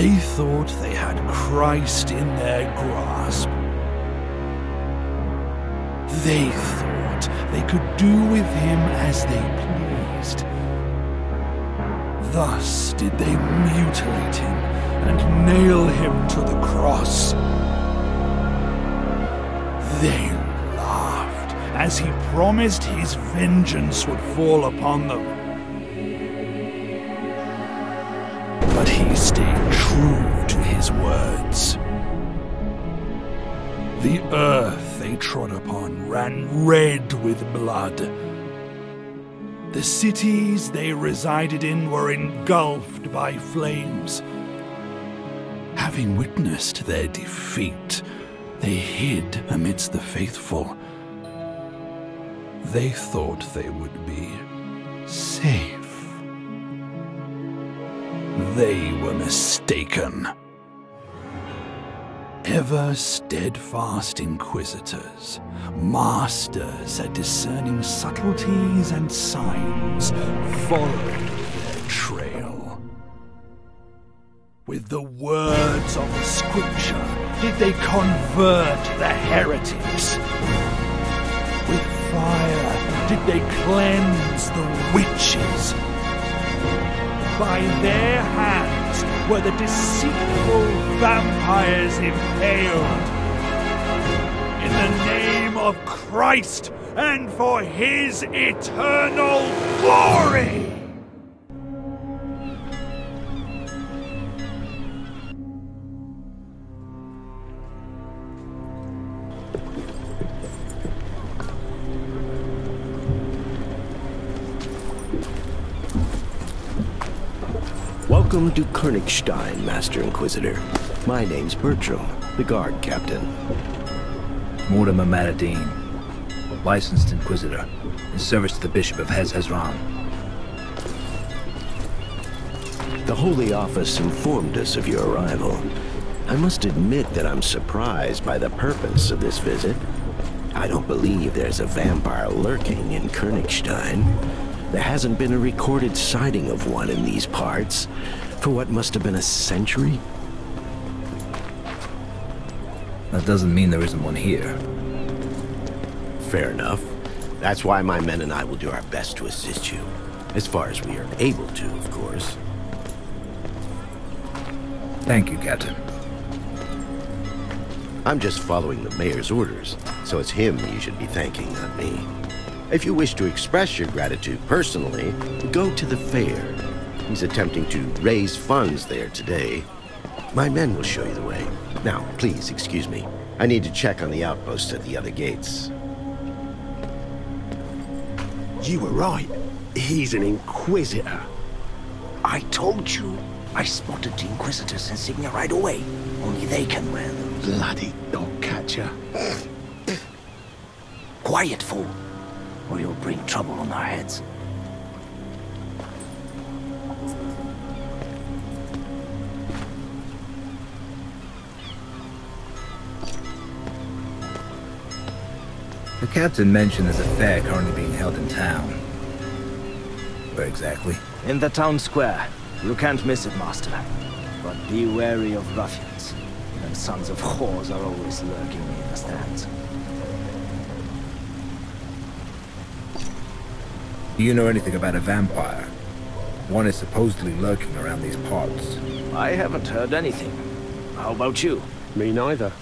They thought they had Christ in their grasp. They thought they could do with him as they pleased. Thus did they mutilate him and nail him to the cross. They laughed as he promised his vengeance would fall upon them. But he stayed true to his words. The earth they trod upon ran red with blood. The cities they resided in were engulfed by flames. Having witnessed their defeat, they hid amidst the faithful. They thought they would be safe. They were mistaken. Ever steadfast inquisitors, masters at discerning subtleties and signs, followed their trail. With the words of the scripture did they convert the heretics. With fire did they cleanse the witches. By their hands were the deceitful vampires impaled. In the name of Christ and for his eternal glory! Welcome to Königstein, Master Inquisitor. My name's Bertram, the guard captain. Mordimer Madderdin, licensed inquisitor, in service to the Bishop of Hez Hezron. The Holy Office informed us of your arrival. I must admit that I'm surprised by the purpose of this visit. I don't believe there's a vampire lurking in Königstein. There hasn't been a recorded sighting of one in these parts for what must have been a century. That doesn't mean there isn't one here. Fair enough. That's why my men and I will do our best to assist you. As far as we are able to, of course. Thank you, Captain. I'm just following the mayor's orders, so it's him you should be thanking, not me. If you wish to express your gratitude personally, go to the fair. He's attempting to raise funds there today. My men will show you the way. Now, please excuse me. I need to check on the outposts at the other gates. You were right. He's an Inquisitor. I told you. I spotted the Inquisitor's insignia right away. Only they can wear them. Bloody dog catcher. Quiet, fool, or you'll bring trouble on our heads. The captain mentioned there's a fair currently being held in town. Where exactly? In the town square. You can't miss it, Master. But be wary of ruffians. And sons of whores are always lurking in the stands. Do you know anything about a vampire? One is supposedly lurking around these parts. I haven't heard anything. How about you? Me neither.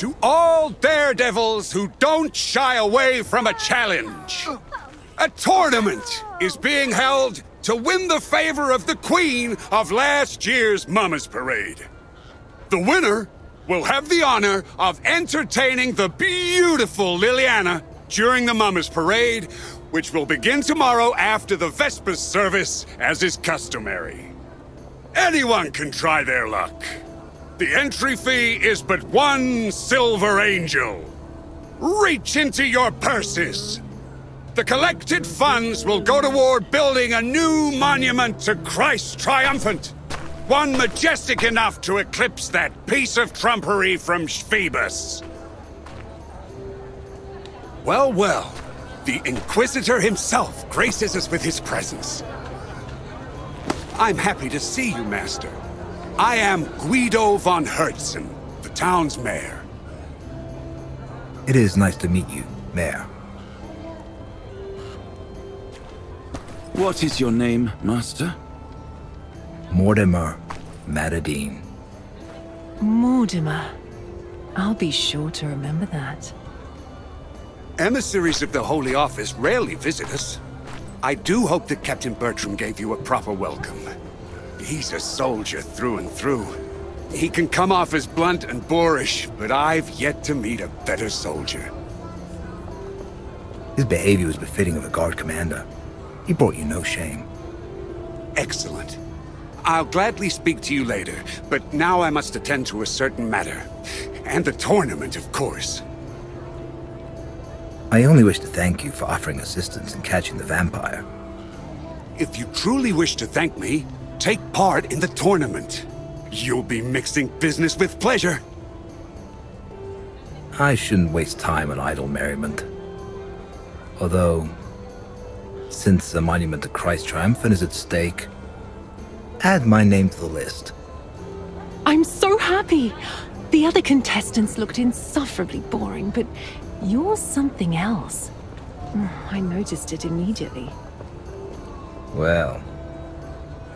To all daredevils who don't shy away from a challenge. A tournament is being held to win the favor of the queen of last year's Mummer's Parade. The winner will have the honor of entertaining the beautiful Liliana during the Mummer's Parade, which will begin tomorrow after the Vespers service, as is customary. Anyone can try their luck. The entry fee is but one silver angel. Reach into your purses. The collected funds will go toward building a new monument to Christ Triumphant. One majestic enough to eclipse that piece of trumpery from Phoebus. Well, well. The Inquisitor himself graces us with his presence. I'm happy to see you, Master. I am Guido von Herzen, the town's mayor. It is nice to meet you, Mayor. What is your name, Master? Mordimer Madderdin. Mordimer. I'll be sure to remember that. Emissaries of the Holy Office rarely visit us. I do hope that Captain Bertram gave you a proper welcome. He's a soldier through and through. He can come off as blunt and boorish, but I've yet to meet a better soldier. His behavior was befitting of a guard commander. He brought you no shame. Excellent. I'll gladly speak to you later, but now I must attend to a certain matter. And the tournament, of course. I only wish to thank you for offering assistance in catching the vampire. If you truly wish to thank me, take part in the tournament. You'll be mixing business with pleasure. I shouldn't waste time on idle merriment. Although, since the monument to Christ Triumphant is at stake, add my name to the list. I'm so happy! The other contestants looked insufferably boring, but you're something else. Mm, I noticed it immediately. Well,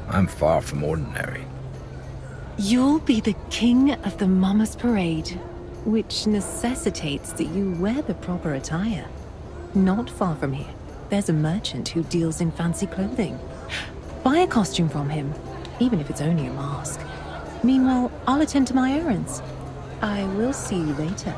I'm far from ordinary. You'll be the king of the Mummer's Parade, which necessitates that you wear the proper attire. Not far from here, there's a merchant who deals in fancy clothing. Buy a costume from him, even if it's only a mask. Meanwhile, I'll attend to my errands. I will see you later.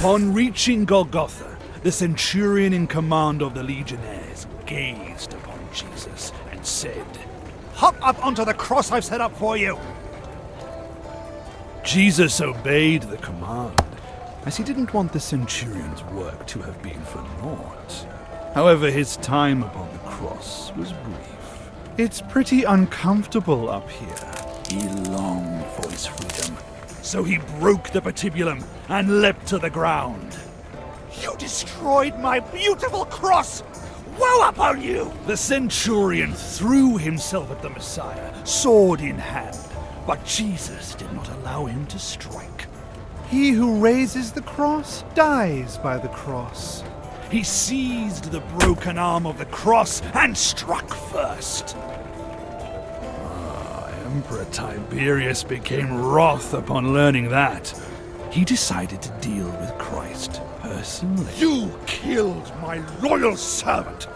Upon reaching Golgotha, the centurion in command of the legionnaires gazed upon Jesus and said, Hop up onto the cross I've set up for you. Jesus obeyed the command, as he didn't want the centurion's work to have been for naught. However, his time upon the cross was brief. It's pretty uncomfortable up here. He longed for his freedom. So he broke the patibulum and leapt to the ground. You destroyed my beautiful cross! Woe upon you! The centurion threw himself at the Messiah, sword in hand, but Jesus did not allow him to strike. He who raises the cross dies by the cross. He seized the broken arm of the cross and struck first. Emperor Tiberius became wroth upon learning that. He decided to deal with Christ personally. You killed my loyal servant.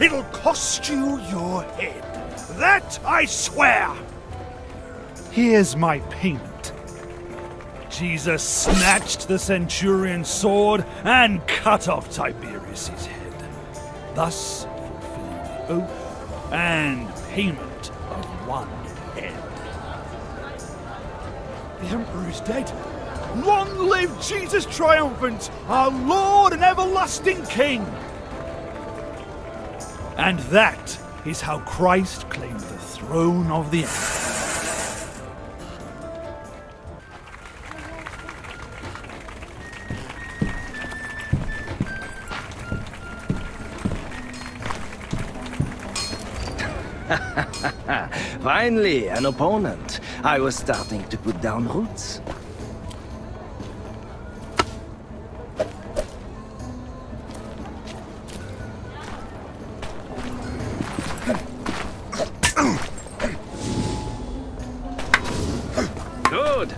It'll cost you your head. That I swear. Here's my payment. Jesus snatched the centurion's sword and cut off Tiberius's head, thus fulfilling the oath and payment of one The Emperor is dead. Long live Jesus triumphant, our Lord and everlasting King! And that is how Christ claimed the throne of the empire. Finally, an opponent. I was starting to put down roots. Good.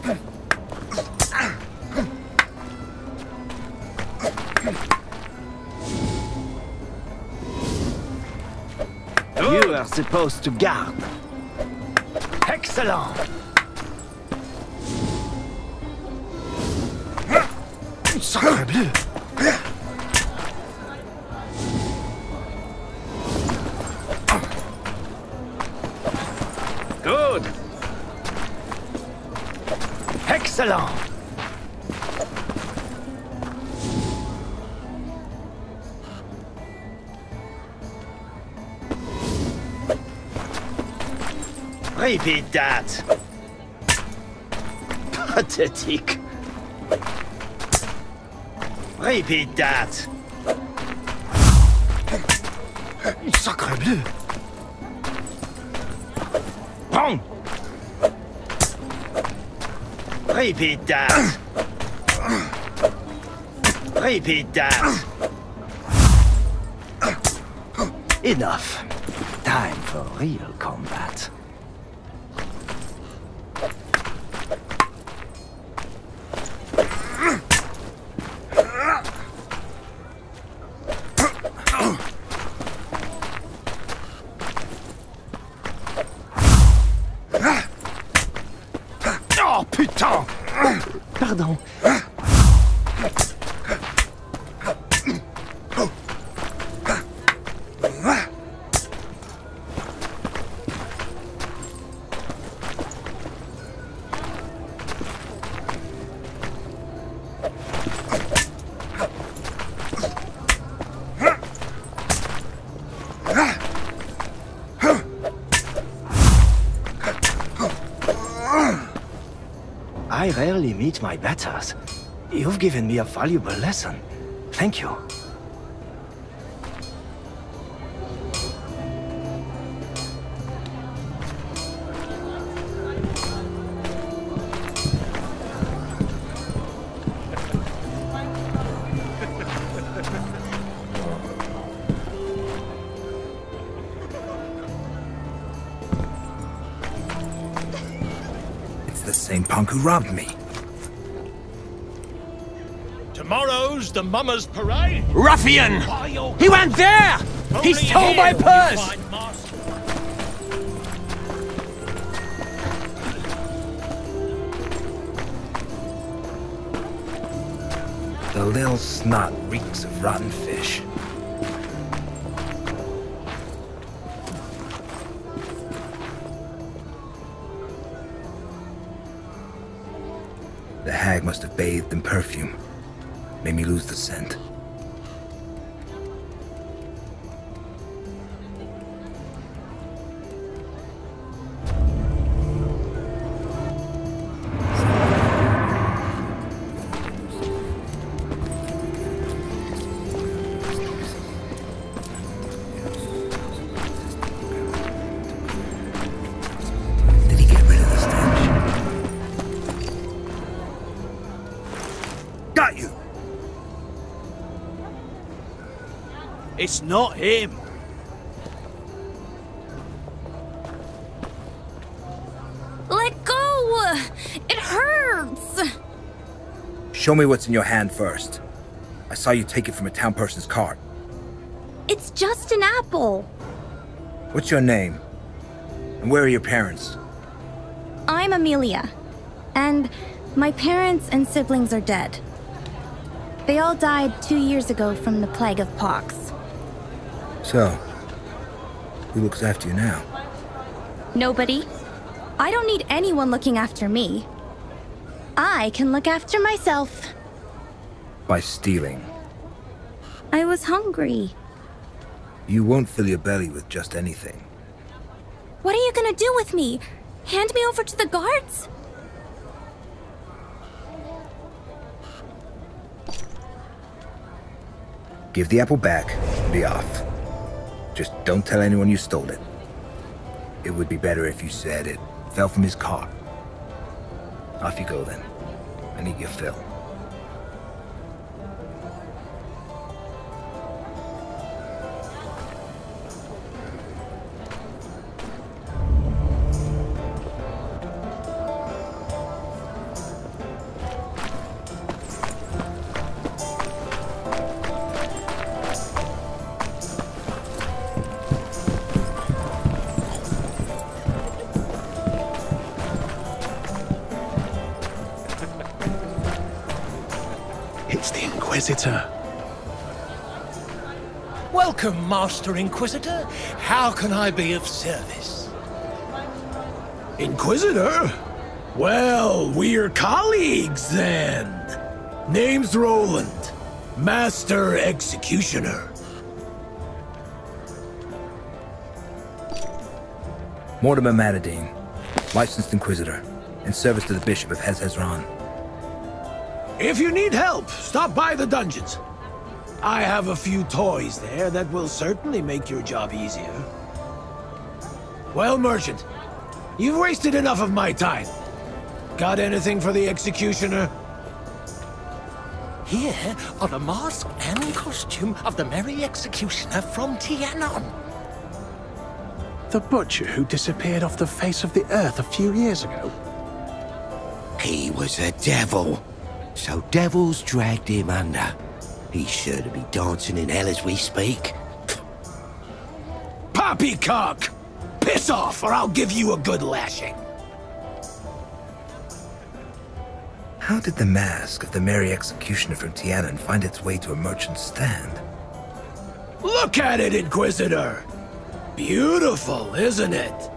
You are supposed to guard. Excellent. Sacre bleu! Good. Excellent. Repeat that. Pathetic. Repeat that. Sacre bleu! Prends. Repeat that. Repeat that. Enough. Time for real meet my betters. You've given me a valuable lesson. Thank you. It's the same punk who robbed me. Tomorrow's the Mummer's Parade. Ruffian! He went there! He stole my purse! The little snot reeks of rotten fish. The hag must have bathed in perfume. Made me lose the scent. It's not him. Let go! It hurts! Show me what's in your hand first. I saw you take it from a town person's cart. It's just an apple. What's your name? And where are your parents? I'm Amelia. And my parents and siblings are dead. They all died two years ago from the plague of pox. So, who looks after you now? Nobody. I don't need anyone looking after me. I can look after myself. By stealing. I was hungry. You won't fill your belly with just anything. What are you gonna do with me? Hand me over to the guards? Give the apple back be off. Just don't tell anyone you stole it. It would be better if you said it fell from his car. Off you go then. I need your fill. Inquisitor. Welcome, Master Inquisitor. How can I be of service? Inquisitor? Well, we're colleagues then. Name's Roland, Master Executioner. Mordimer Madderdin, licensed inquisitor, in service to the Bishop of Hez Hezron. If you need help, stop by the dungeons. I have a few toys there that will certainly make your job easier. Well, Merchant, you've wasted enough of my time. Got anything for the Executioner? Here are the mask and costume of the Merry Executioner from Tianon. The butcher who disappeared off the face of the earth a few years ago? He was a devil. So devils dragged him under. He's sure to be dancing in hell as we speak. Poppycock! Piss off, or I'll give you a good lashing. How did the mask of the Merry Executioner from Tianan find its way to a merchant's stand? Look at it, Inquisitor! Beautiful, isn't it?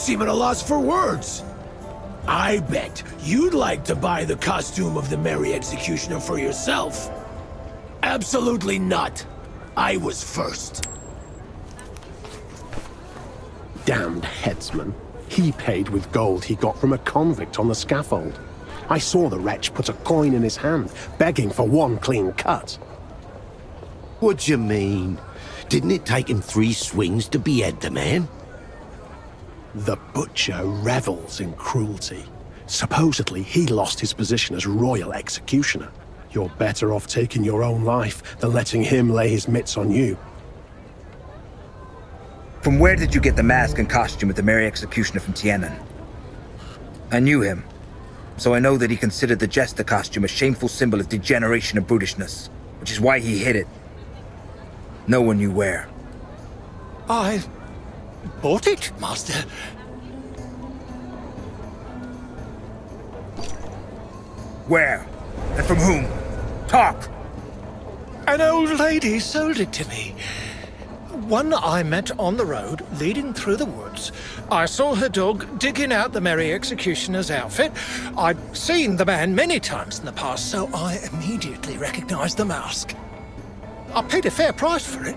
Seem at a loss for words. I bet you'd like to buy the costume of the Merry Executioner for yourself. Absolutely not. I was first. Damned headsman. He paid with gold he got from a convict on the scaffold. I saw the wretch put a coin in his hand, begging for one clean cut. What do you mean? Didn't it take him three swings to behead the man? The butcher revels in cruelty. Supposedly, he lost his position as royal executioner. You're better off taking your own life than letting him lay his mitts on you. From where did you get the mask and costume of the Merry Executioner from Tienen? I knew him, so I know that he considered the Jester costume a shameful symbol of degeneration and brutishness, which is why he hid it. No one knew where. I bought it, Master. Where? And from whom? Talk! An old lady sold it to me. One I met on the road, leading through the woods. I saw her dog digging out the Merry Executioner's outfit. I'd seen the man many times in the past, so I immediately recognized the mask. I paid a fair price for it.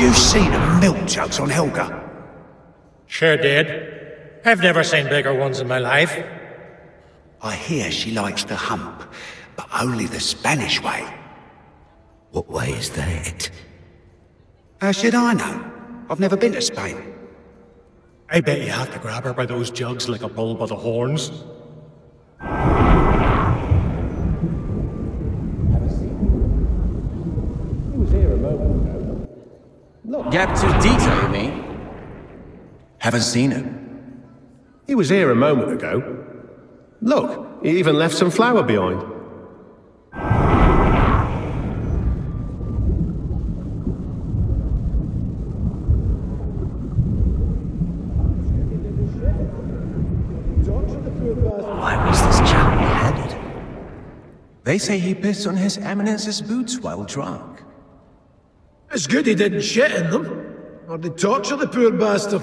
you see the milkjugs on Helga? Did you see the milkjugs on Helga? Sure did. I've never seen bigger ones in my life. I hear she likes to hump, but only the Spanish way. What way is that? How should I know? I've never been to Spain. I bet you have to grab her by those jugs like a bull by the horns. Baptistito, you mean? Haven't seen him. He was here a moment ago. Look, he even left some flour behind. Why was this chap beheaded? They say he pissed on his eminence's boots while drunk. It's good he didn't shit in them. Or they torture the poor bastard.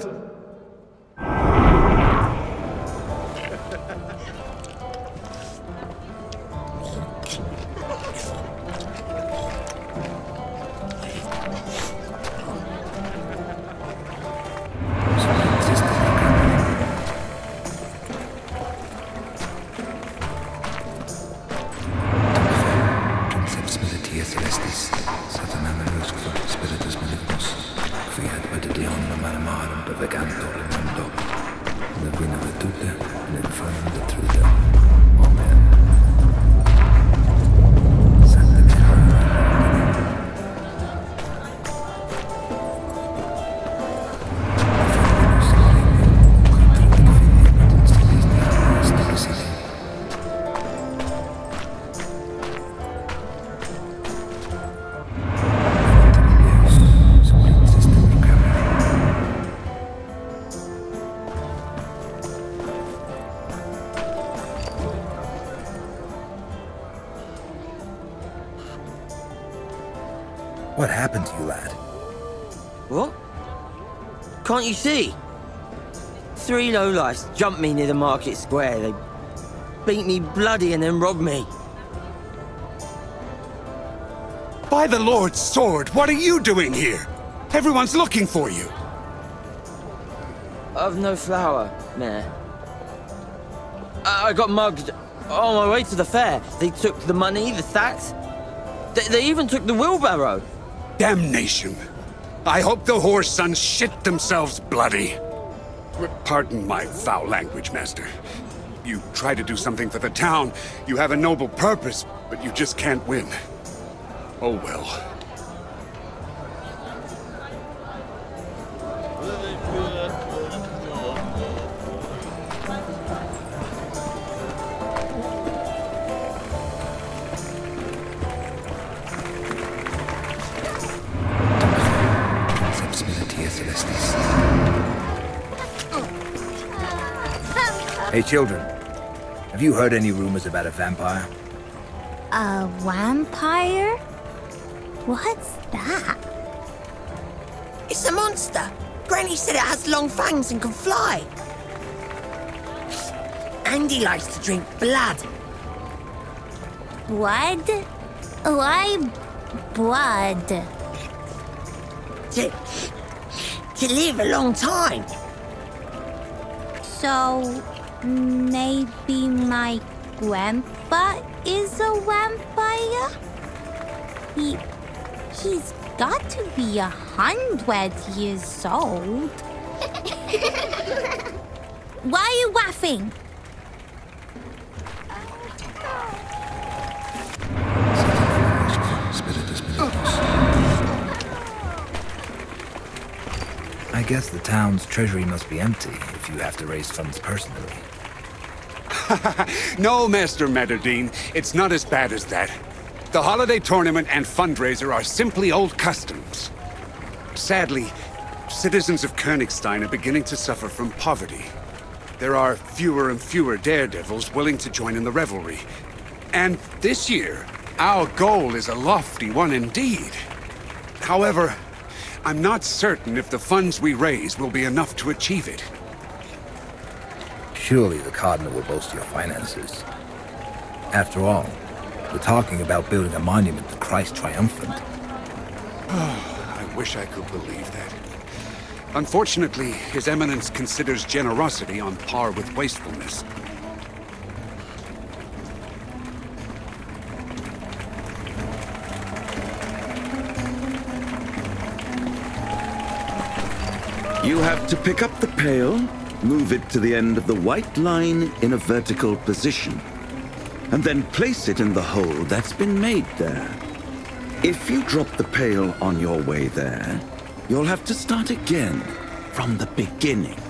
Can't you see? Three lowlifes jumped me near the market square. They beat me bloody and then robbed me. By the Lord's sword, what are you doing here? Everyone's looking for you. I've no flour, Mayor. I I got mugged on my way to the fair. They took the money, the sacks. They, they even took the wheelbarrow. Damnation. I hope the horse sons shit themselves bloody. Pardon my foul language, Master. You try to do something for the town. You have a noble purpose, but you just can't win. Oh well. Hey, children. Have you heard any rumors about a vampire? A vampire? What's that? It's a monster. Granny said it has long fangs and can fly. Andy likes to drink blood. Blood? Why blood? To, to live a long time. So maybe my grandpa is a vampire? He he's got to be a hundred years old. Why are you laughing? I guess the town's treasury must be empty if you have to raise funds personally. no, Master Madderdin, it's not as bad as that. The holiday tournament and fundraiser are simply old customs. Sadly, citizens of Königstein are beginning to suffer from poverty. There are fewer and fewer daredevils willing to join in the revelry. And this year, our goal is a lofty one indeed. However, I'm not certain if the funds we raise will be enough to achieve it. Surely the Cardinal will boast your finances. After all, we're talking about building a monument to Christ triumphant. I wish I could believe that. Unfortunately, His Eminence considers generosity on par with wastefulness. You have to pick up the pail, move it to the end of the white line in a vertical position, and then place it in the hole that's been made there. If you drop the pail on your way there, you'll have to start again from the beginning.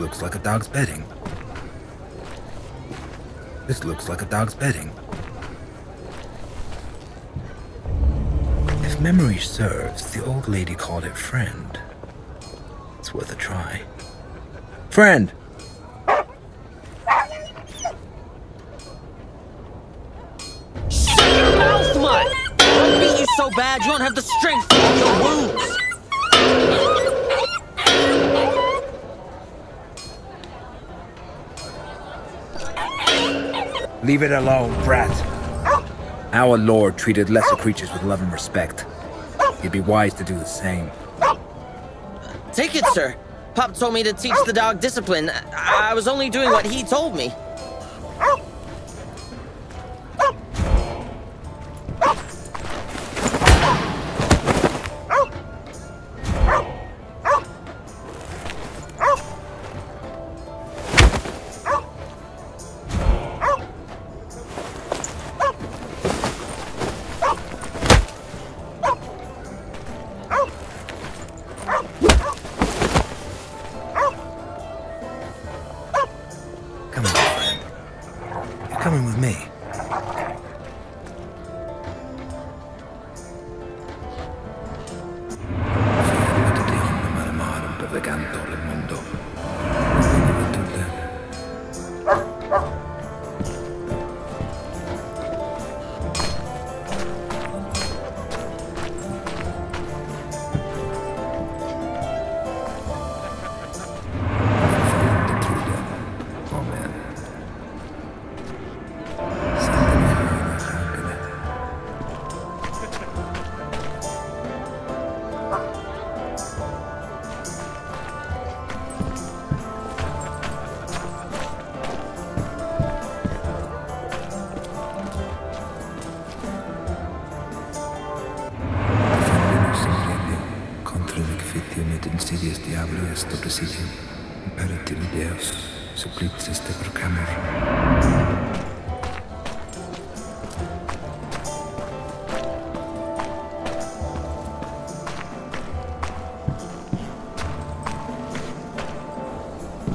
Looks like a dog's bedding. This looks like a dog's bedding. If memory serves, the old lady called it friend. It's worth a try. Friend! Shut your Mouth mutt! I beat you so bad you don't have the strength Leave it alone, brat. Our lord treated lesser creatures with love and respect. You'd be wise to do the same. Take it, sir. Pop told me to teach the dog discipline. I, I was only doing what he told me.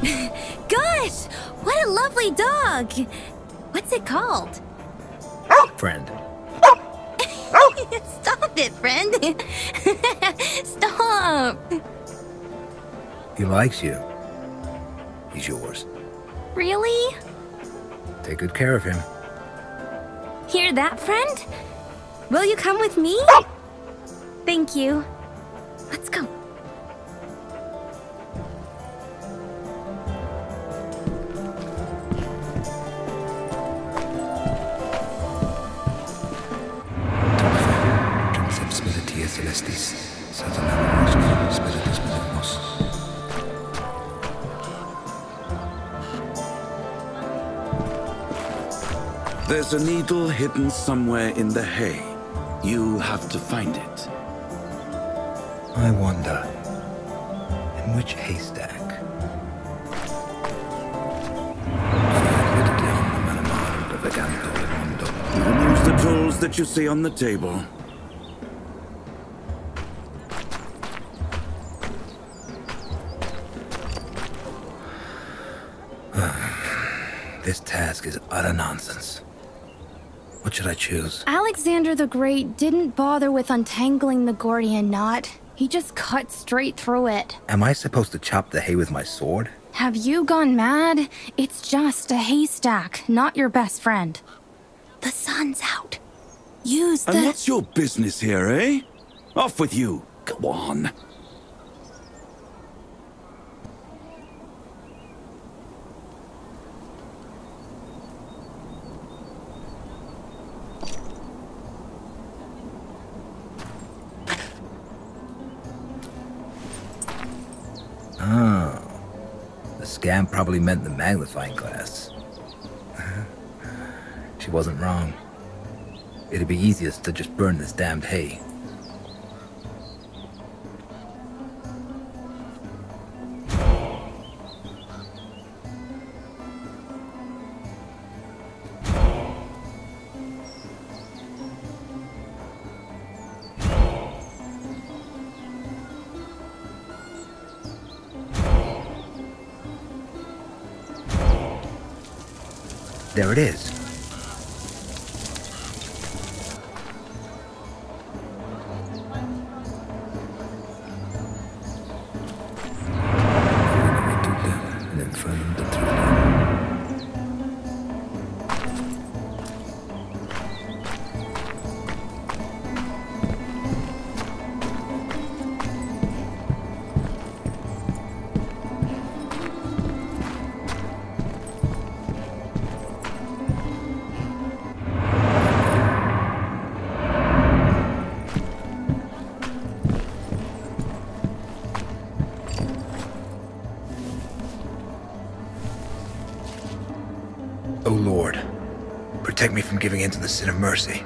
Gosh, what a lovely dog! What's it called? Friend. Stop it, friend! Stop! He likes you. He's yours. Really? Take good care of him. Hear that, friend? Will you come with me? Oh! Thank you. Let's go. Needle hidden somewhere in the hay. You have to find it. I wonder, in which haystack? Use the tools that you see on the table. This task is utter nonsense. What should I choose? Alexander the Great didn't bother with untangling the Gordian knot. He just cut straight through it. Am I supposed to chop the hay with my sword? Have you gone mad? It's just a haystack, not your best friend. The sun's out. Use the. And what's your business here, eh? Off with you. Go on. Oh. The scam probably meant the magnifying glass. she wasn't wrong. It'd be easiest to just burn this damned hay. Giving in to the sin of mercy.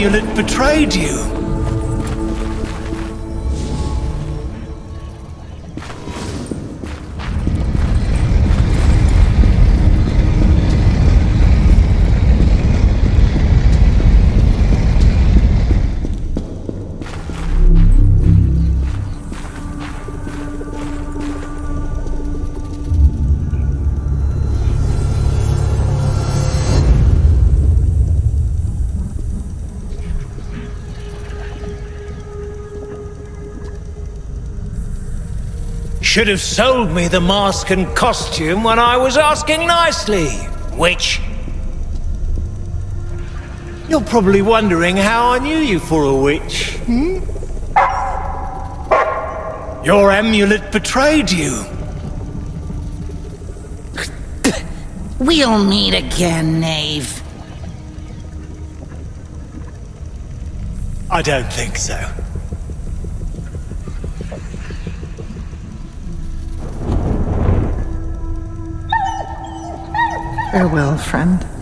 Amulet betrayed you. Should have sold me the mask and costume when I was asking nicely, witch. You're probably wondering how I knew you for a witch, hmm? Your amulet betrayed you. We'll meet again, knave. I don't think so. Farewell, friend.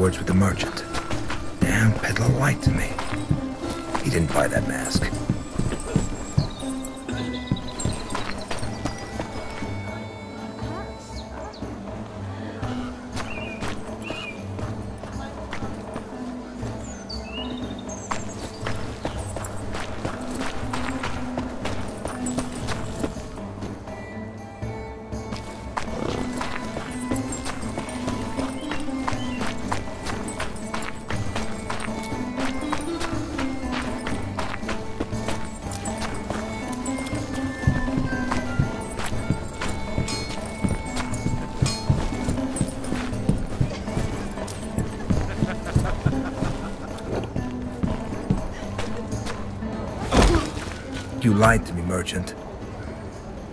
Words with the merchant. Damn peddler lied to me. He didn't buy that mask.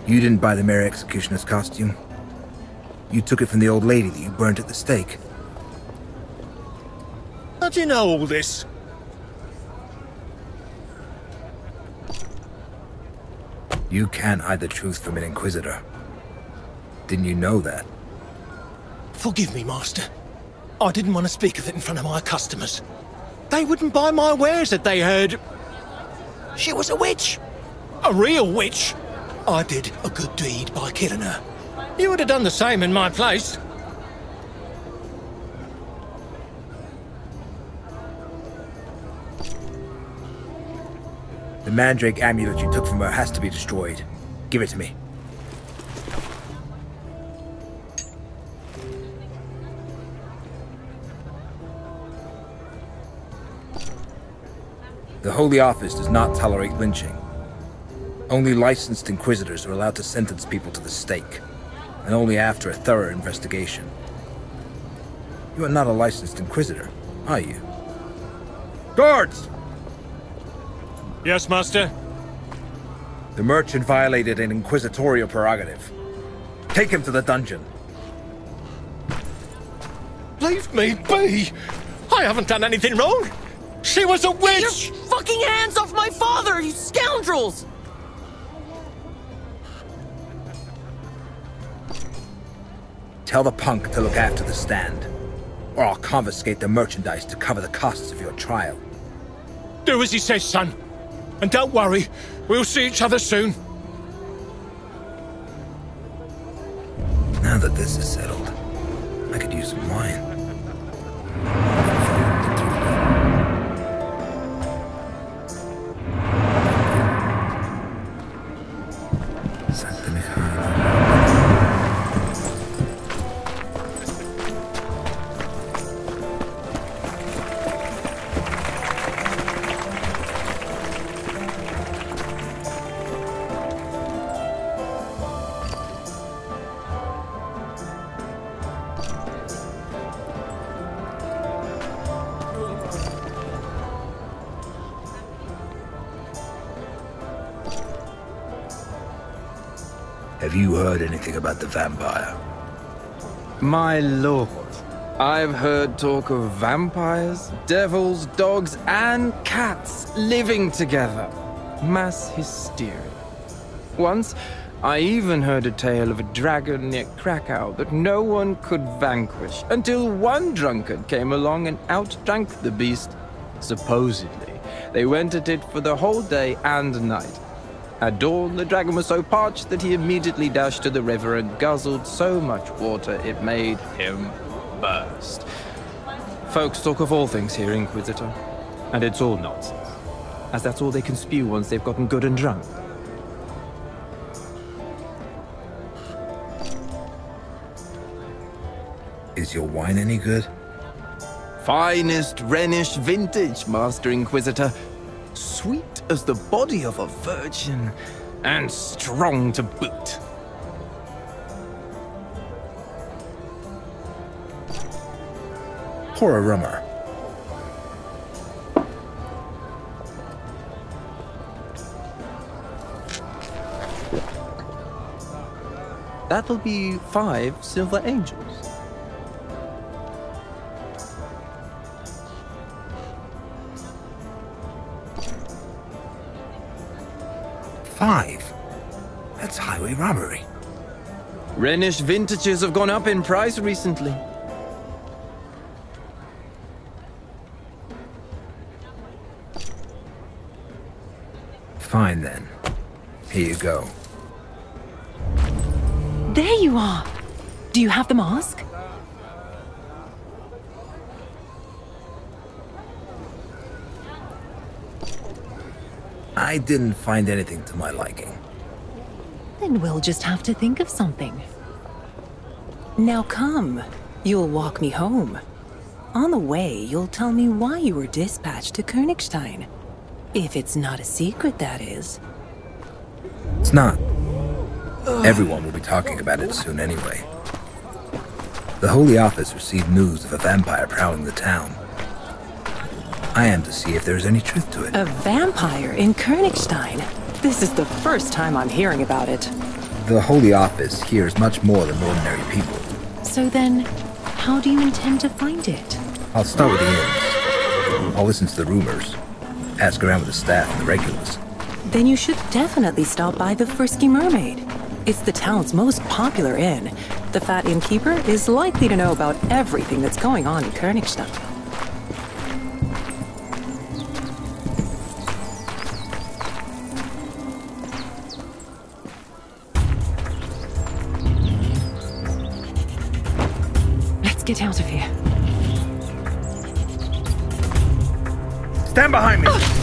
You didn't buy the Mary Executioner's costume. You took it from the old lady that you burnt at the stake. How do you know all this? You can't hide the truth from an Inquisitor. Didn't you know that? Forgive me, Master. I didn't want to speak of it in front of my customers. They wouldn't buy my wares if they heard... She was a witch. A real witch. I did a good deed by killing her. You would have done the same in my place. The Mandrake amulet you took from her has to be destroyed. Give it to me. The Holy Office does not tolerate lynching. Only licensed inquisitors are allowed to sentence people to the stake, and only after a thorough investigation. You are not a licensed inquisitor, are you? Guards! Yes, Master? The merchant violated an inquisitorial prerogative. Take him to the dungeon. Leave me be! I haven't done anything wrong! She was a witch! Get your fucking hands off my father, you scoundrels! Tell the punk to look after the stand, or I'll confiscate the merchandise to cover the costs of your trial. Do as he says, son. And don't worry, we'll see each other soon. Now that this is settled, I could use some wine. About the vampire? My lord, I've heard talk of vampires, devils, dogs, and cats living together. Mass hysteria. Once, I even heard a tale of a dragon near Krakow that no one could vanquish until one drunkard came along and outdrank the beast. Supposedly, they went at it for the whole day and night. At dawn, the dragon was so parched that he immediately dashed to the river and guzzled so much water it made him burst. Folks talk of all things here, Inquisitor, and it's all nonsense, as that's all they can spew once they've gotten good and drunk. Is your wine any good? Finest Rhenish vintage, Master Inquisitor. Sweet as the body of a virgin, and strong to boot. A rummer. That'll be five silver angels. Five? That's highway robbery. Rhenish vintages have gone up in price recently. Fine then. Here you go. There you are. Do you have the mask? I didn't find anything to my liking. Then we'll just have to think of something. Now come. You'll walk me home. On the way, you'll tell me why you were dispatched to Königstein. If it's not a secret, that is. It's not. Everyone will be talking about it soon anyway. The Holy Office received news of a vampire prowling the town. I am to see if there's any truth to it. A vampire in Königstein? This is the first time I'm hearing about it. The Holy Office hears much more than ordinary people. So then, how do you intend to find it? I'll start with the inns. I'll listen to the rumors. Ask around with the staff and the regulars. Then you should definitely stop by the Frisky Mermaid. It's the town's most popular inn. The fat innkeeper is likely to know about everything that's going on in Königstein. Get out of here. Stand behind me! Oh.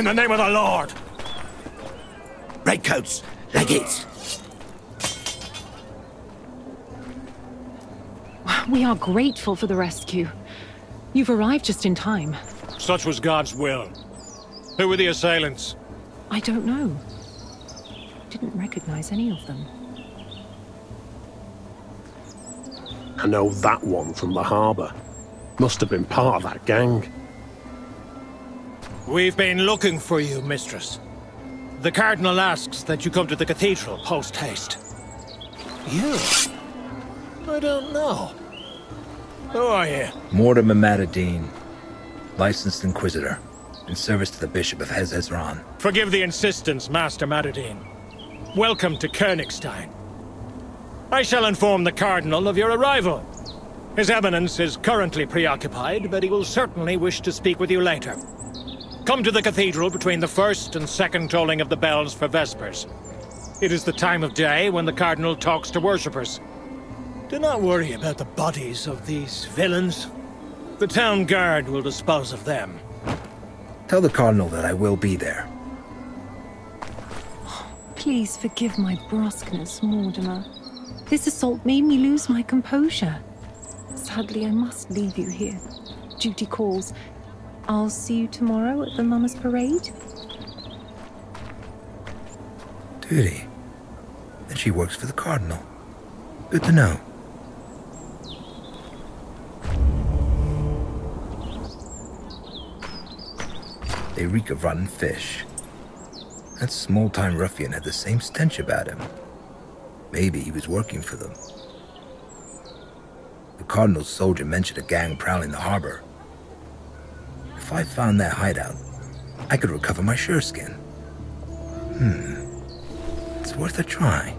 In the name of the Lord! Redcoats, leggates. We are grateful for the rescue. You've arrived just in time. Such was God's will. Who were the assailants? I don't know. Didn't recognize any of them. I know that one from the harbour. Must have been part of that gang. We've been looking for you, mistress. The Cardinal asks that you come to the cathedral post haste. You? I don't know. Who are you? Mordimer Madderdin, licensed inquisitor, in service to the Bishop of Hez-hezron. Forgive the insistence, Master Madderdin. Welcome to Königstein. I shall inform the Cardinal of your arrival. His Eminence is currently preoccupied, but he will certainly wish to speak with you later. Come to the cathedral between the first and second tolling of the bells for Vespers. It is the time of day when the Cardinal talks to worshippers. Do not worry about the bodies of these villains. The town guard will dispose of them. Tell the Cardinal that I will be there. Please forgive my brusqueness, Mordimer. This assault made me lose my composure. Sadly, I must leave you here. Duty calls. I'll see you tomorrow at the Mummer's Parade. Duty? Then she works for the Cardinal. Good to know. They reek of rotten fish. That small-time ruffian had the same stench about him. Maybe he was working for them. The Cardinal's soldier mentioned a gang prowling the harbor. If I found that hideout, I could recover my sure skin. Hmm. It's worth a try.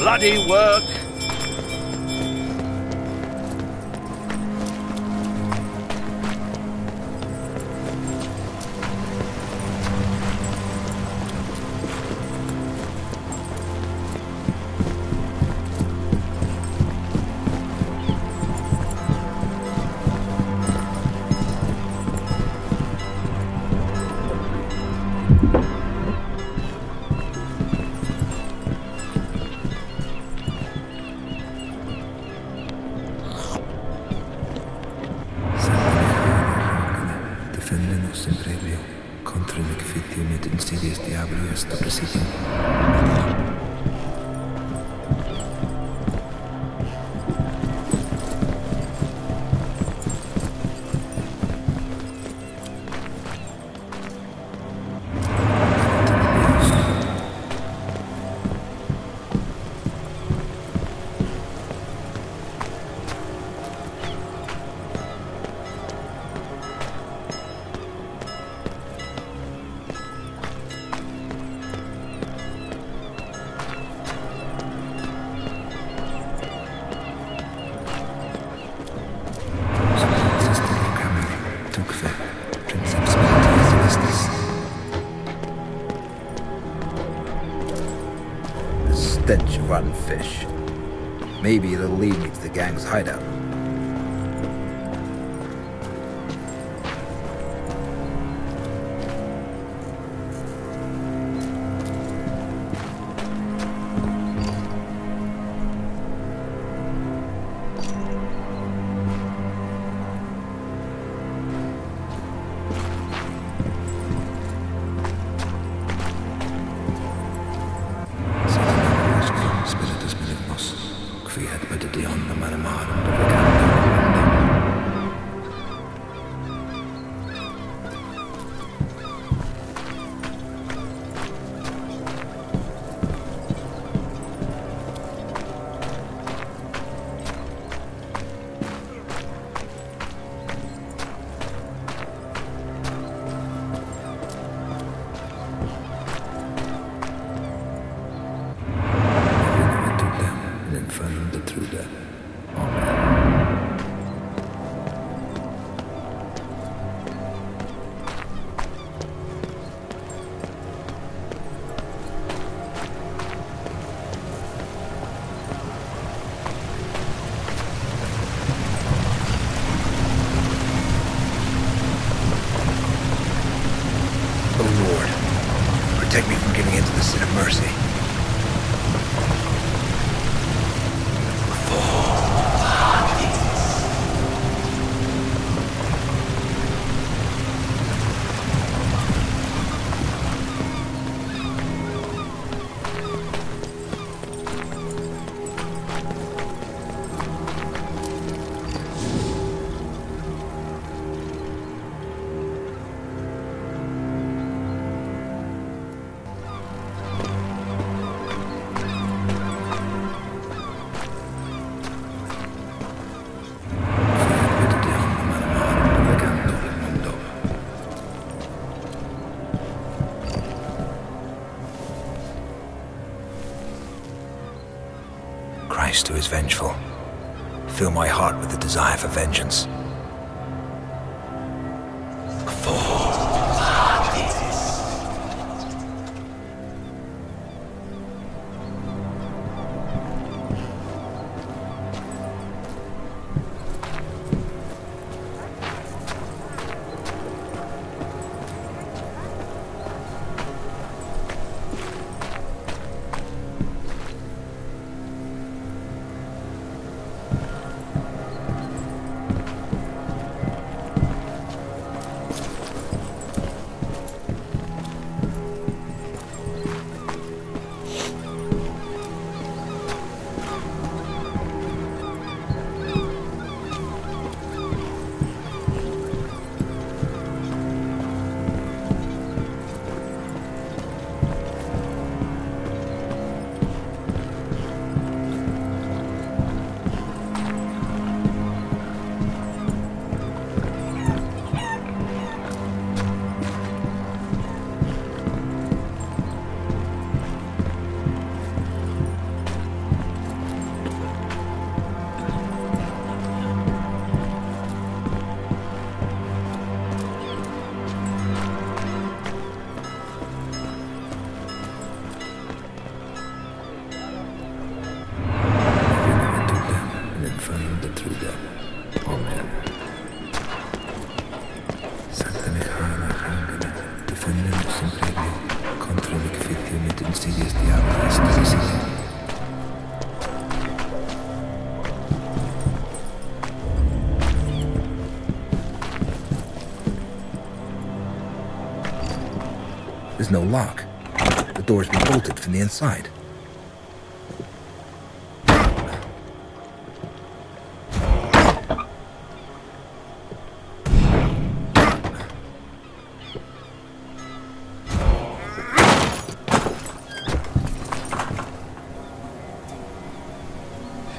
Bloody work. Gang's hideout. Christ who is vengeful, fill my heart with the desire for vengeance. L'infernum door's been bolted from the inside.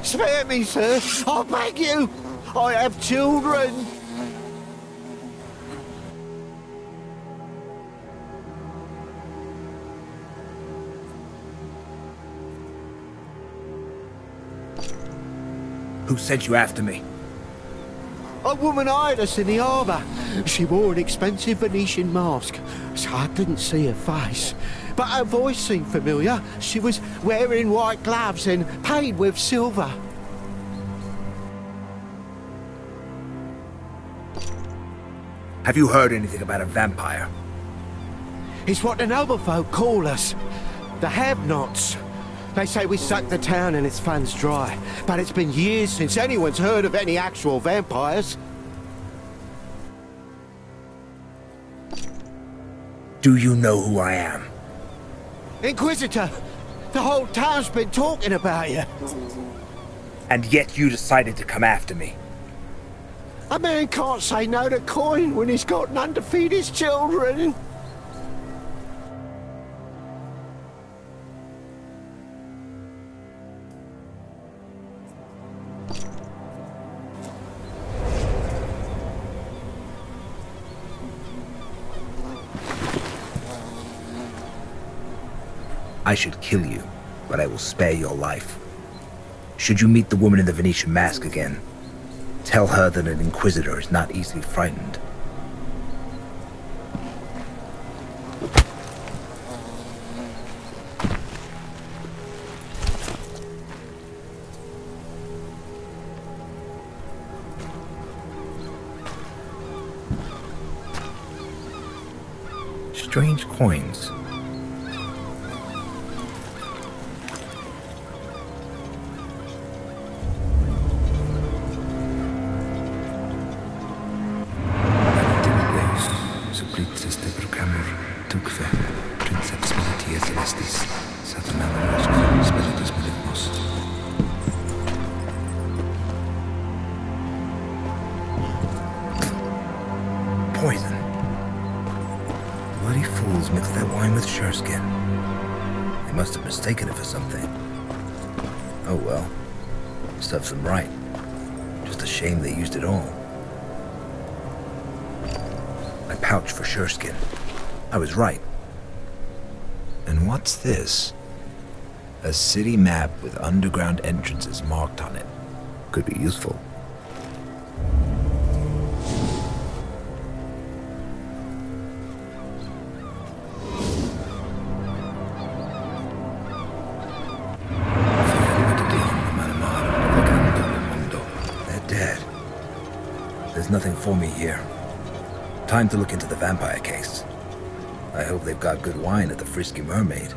Spare me, sir. I beg you. I have children. Who sent you after me? A woman eyed us in the harbour. She wore an expensive Venetian mask, so I didn't see her face. But her voice seemed familiar. She was wearing white gloves and paid with silver. Have you heard anything about a vampire? It's what the noble folk call us. The have-nots. They say we suck the town and its funds dry. But it's been years since anyone's heard of any actual vampires. Do you know who I am? Inquisitor! The whole town's been talking about you. And yet you decided to come after me. A man can't say no to coin when he's got none to feed his children. I should kill you, but I will spare your life. Should you meet the woman in the Venetian mask again, tell her that an Inquisitor is not easily frightened. Strange coins. City map with underground entrances marked on it. Could be useful. They're dead. There's nothing for me here. Time to look into the vampire case. I hope they've got good wine at the Frisky Mermaid.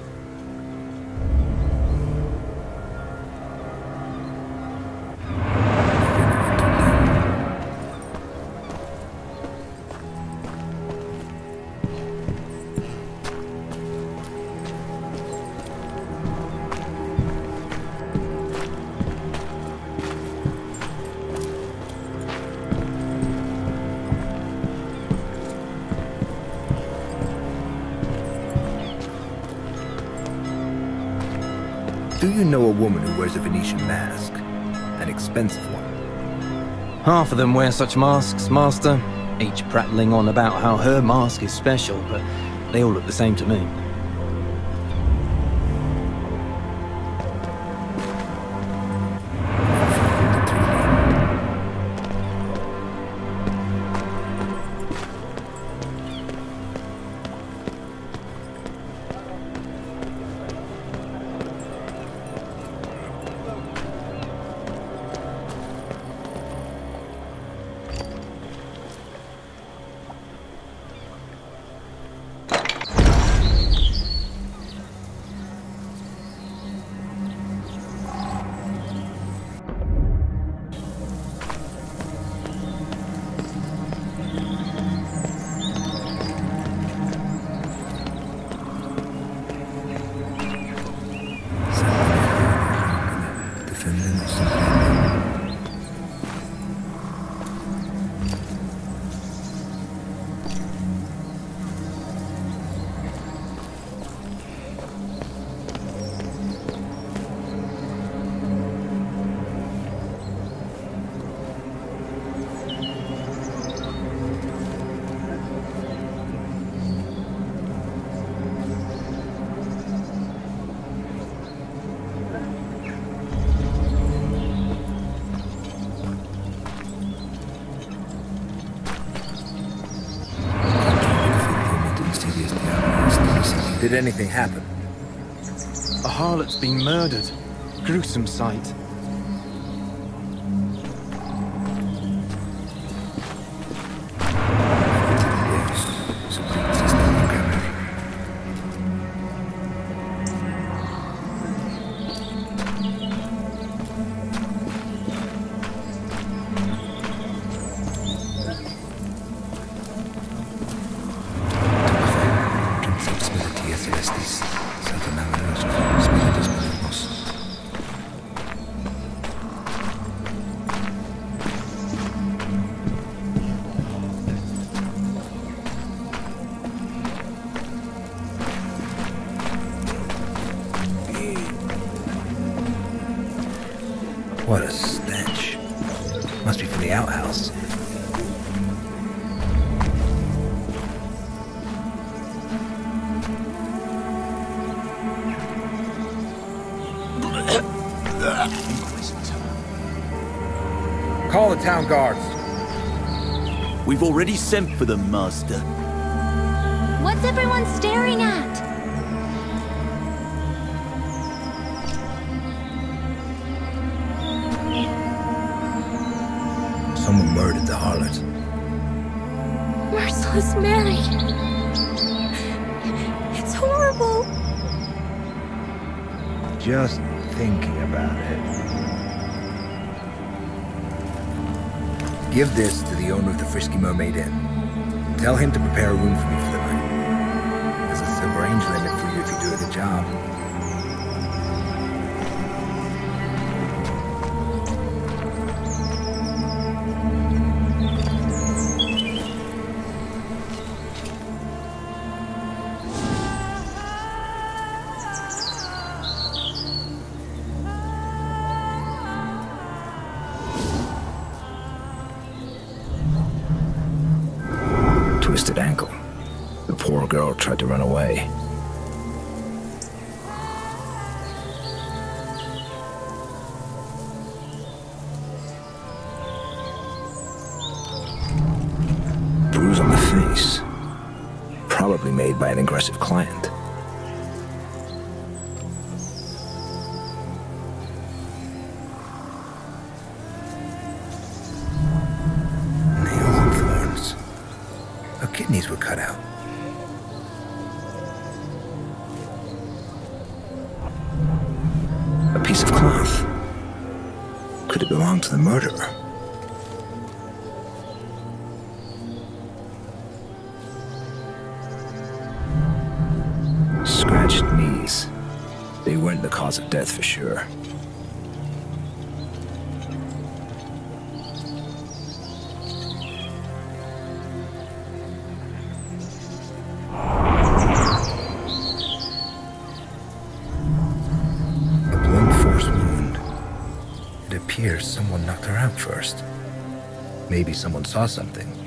Wears a Venetian mask? An expensive one. Half of them wear such masks, Master, each prattling on about how her mask is special, but they all look the same to me. Anything happen? Already sent for them, Master. What's everyone staring at? Someone murdered the harlot. Merciless Mary. It's horrible. Just thinking about it. Give this to the owner of the Frisky Mermaid Inn. Tell him to prepare a room for me for the night. There's a silver angel in it for you if you do good job. They weren't the cause of death for sure. A blunt force wound. It appears someone knocked her out first. Maybe someone saw something.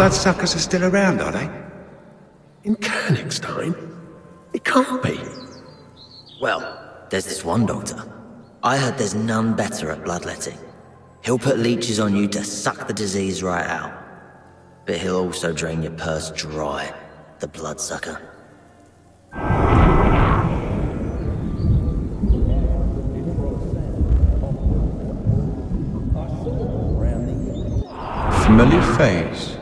Bloodsuckers are still around, are they? In Königstein? It can't be. Well, there's this one doctor. I heard there's none better at bloodletting. He'll put leeches on you to suck the disease right out. But he'll also drain your purse dry, the bloodsucker. Familiar face.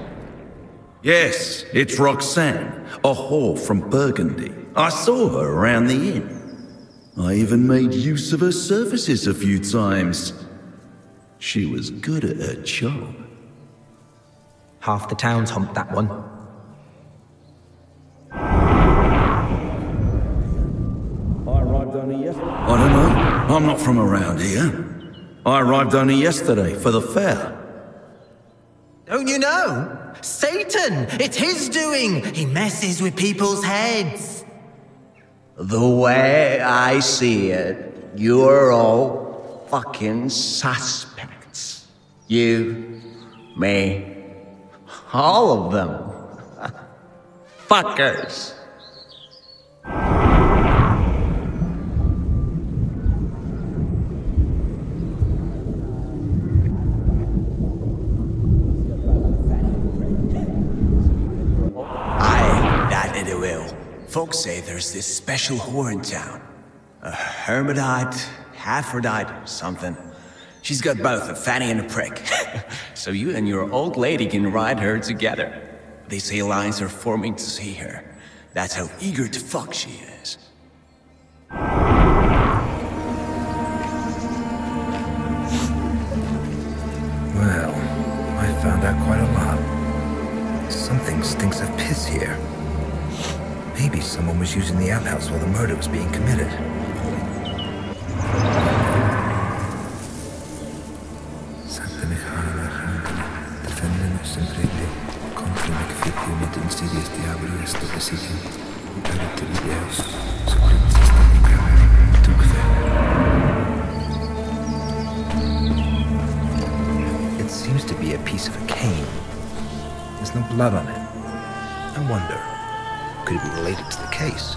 Yes, it's Roxanne, a whore from Burgundy. I saw her around the inn. I even made use of her services a few times. She was good at her job. Half the town's humped that one. I arrived only yesterday. I don't know. I'm not from around here. I arrived only yesterday for the fair. Don't you know? Satan! It's his doing! He messes with people's heads. The way I see it, you're all fucking suspects. You, me, all of them. Fuckers. Folks say there's this special whore in town. A hermitite, Aphrodite, something. She's got both a fanny and a prick. so you and your old lady can ride her together. They say lines are forming to see her. That's how eager to fuck she is. Well, I found out quite a lot. Something stinks of piss here. Maybe someone was using the outhouse while the murder was being committed. It seems to be a piece of a cane. There's no blood on it. I wonder, could be related to the case?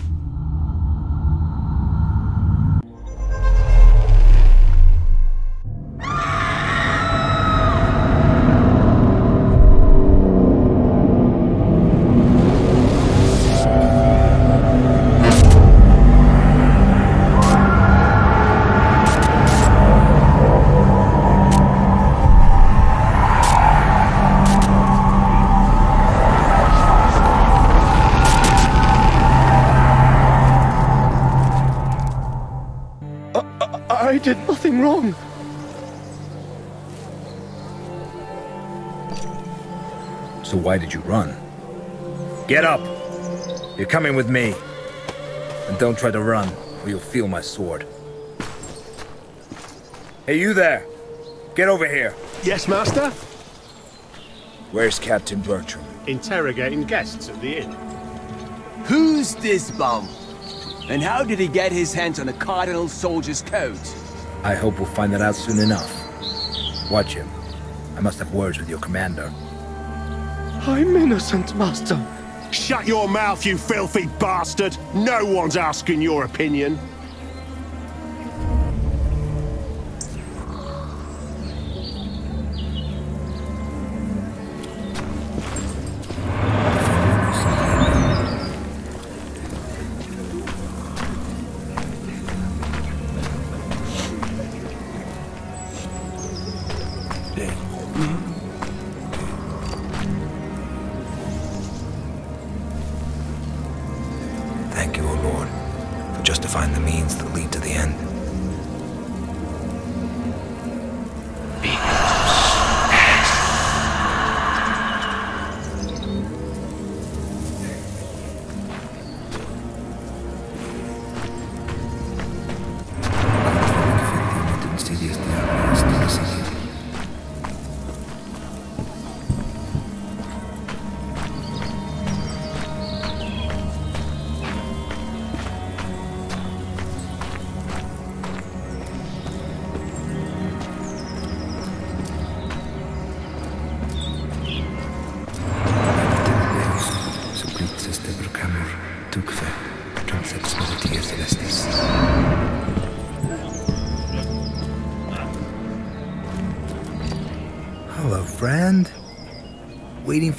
why did you run? Get up! You're coming with me. And don't try to run, or you'll feel my sword. Hey, you there! Get over here! Yes, Master? Where's Captain Bertram? Interrogating guests at the inn. Who's this bum? And how did he get his hands on a cardinal soldier's coat? I hope we'll find that out soon enough. Watch him. I must have words with your commander. I'm innocent, Master. Shut your mouth, you filthy bastard! No one's asking your opinion.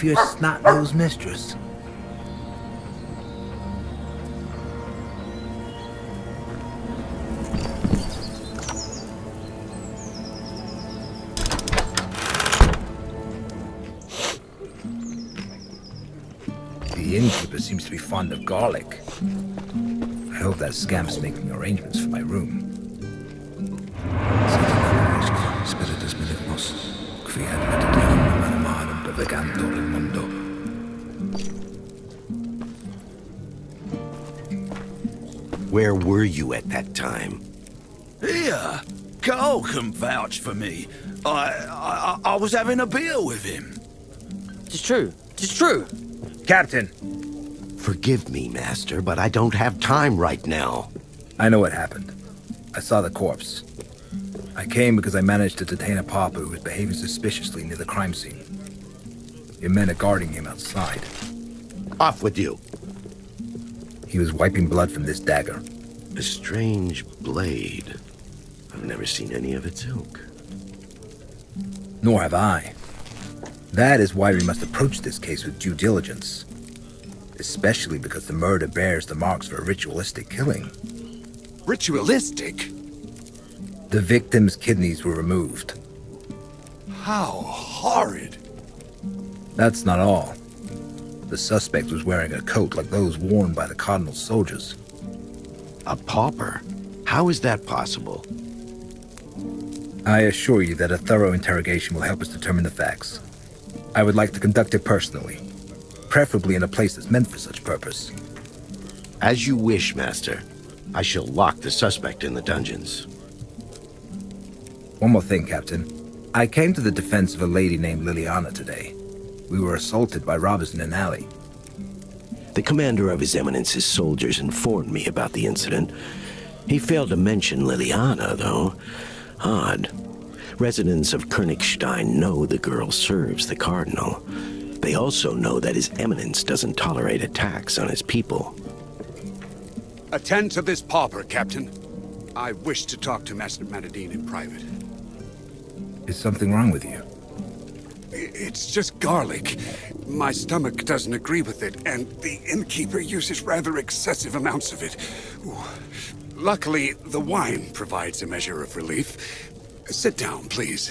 For your snot-nosed mistress. The innkeeper seems to be fond of garlic. I hope that scamp's making arrangements for me. I, I, I was having a beer with him. It's true. It's true. Captain! Forgive me, Master, but I don't have time right now. I know what happened. I saw the corpse. I came because I managed to detain a pauper who was behaving suspiciously near the crime scene. Your men are guarding him outside. Off with you. He was wiping blood from this dagger. A strange blade. I've never seen any of its ilk. Nor have I. That is why we must approach this case with due diligence. Especially because the murder bears the marks of a ritualistic killing. Ritualistic? The victim's kidneys were removed. How horrid. That's not all. The suspect was wearing a coat like those worn by the Cardinal's soldiers. A pauper? How is that possible? I assure you that a thorough interrogation will help us determine the facts. I would like to conduct it personally, preferably in a place that's meant for such purpose. As you wish, Master. I shall lock the suspect in the dungeons. One more thing, Captain. I came to the defense of a lady named Liliana today. We were assaulted by robbers in an alley. The commander of His Eminence's soldiers informed me about the incident. He failed to mention Liliana, though. Odd. Residents of Königstein know the girl serves the Cardinal. They also know that His Eminence doesn't tolerate attacks on his people. Attend to this pauper, Captain. I wish to talk to Master Madderdin in private. Is something wrong with you? It's just garlic. My stomach doesn't agree with it, and the innkeeper uses rather excessive amounts of it. Ooh. Luckily, the wine provides a measure of relief. Sit down, please.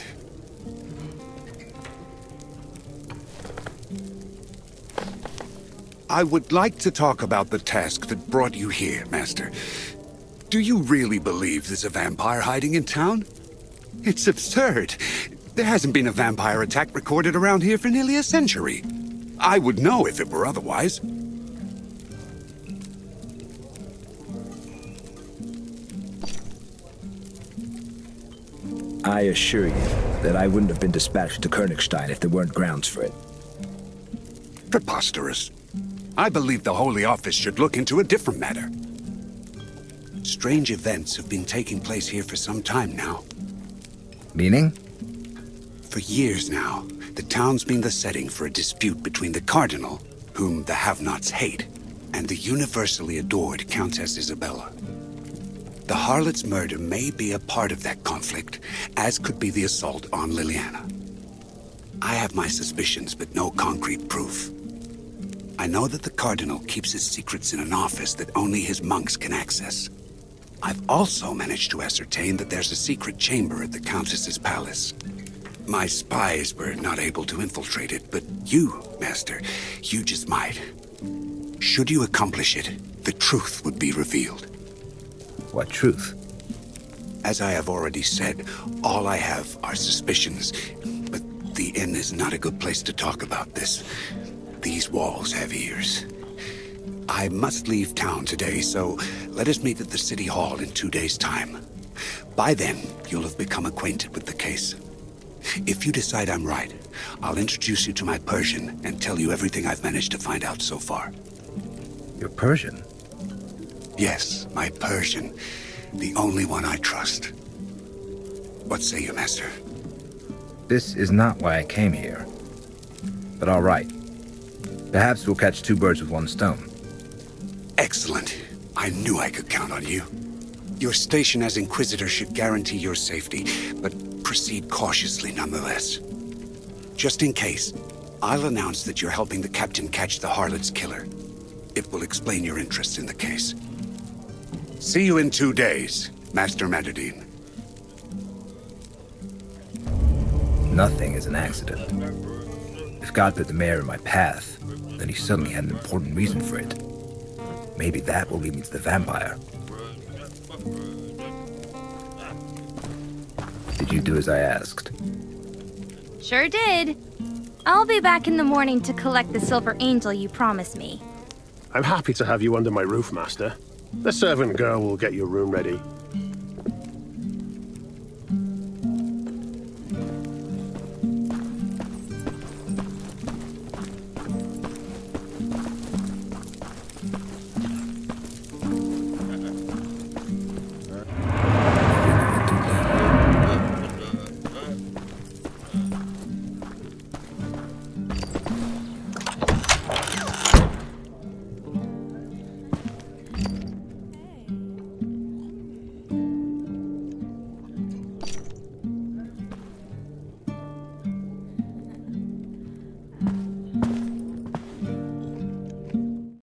I would like to talk about the task that brought you here, Master. Do you really believe there's a vampire hiding in town? It's absurd. There hasn't been a vampire attack recorded around here for nearly a century. I would know if it were otherwise. I assure you that I wouldn't have been dispatched to Königstein if there weren't grounds for it. Preposterous. I believe the Holy Office should look into a different matter. Strange events have been taking place here for some time now. Meaning? For years now, the town's been the setting for a dispute between the Cardinal, whom the have-nots hate, and the universally adored Countess Isabella. The harlot's murder may be a part of that conflict, as could be the assault on Liliana. I have my suspicions, but no concrete proof. I know that the Cardinal keeps his secrets in an office that only his monks can access. I've also managed to ascertain that there's a secret chamber at the Countess's palace. My spies were not able to infiltrate it, but you, Master, you just might. Should you accomplish it, the truth would be revealed. What truth? As I have already said, all I have are suspicions, but the inn is not a good place to talk about this. These walls have ears. I must leave town today, so let us meet at the City Hall in two days' time. By then, you'll have become acquainted with the case. If you decide I'm right, I'll introduce you to my Persian and tell you everything I've managed to find out so far. Your Persian? Yes, my Persian. The only one I trust. What say you, Master? This is not why I came here. But all right. Perhaps we'll catch two birds with one stone. Excellent. I knew I could count on you. Your station as Inquisitor should guarantee your safety, but proceed cautiously nonetheless. Just in case, I'll announce that you're helping the captain catch the harlot's killer. It will explain your interest in the case. See you in two days, Master Madderdin. Nothing is an accident. If God put the mayor in my path, then he suddenly had an important reason for it. Maybe that will lead me to the vampire. Did you do as I asked? Sure did. I'll be back in the morning to collect the silver angel you promised me. I'm happy to have you under my roof, Master. The servant girl will get your room ready.